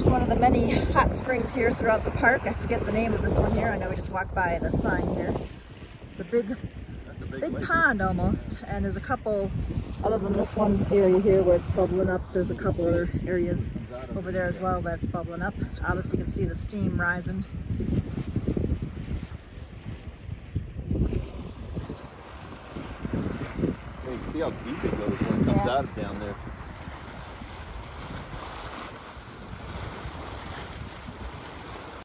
Here's one of the many hot springs here throughout the park. I forget the name of this one here. I know we just walked by the sign here. It's a big, a big, big pond almost. And there's a couple, other than this one area here where it's bubbling up, there's a couple other areas over there as well that's bubbling up. Obviously you can see the steam rising. Hey, see how deep it goes when it comes Yeah. out down there.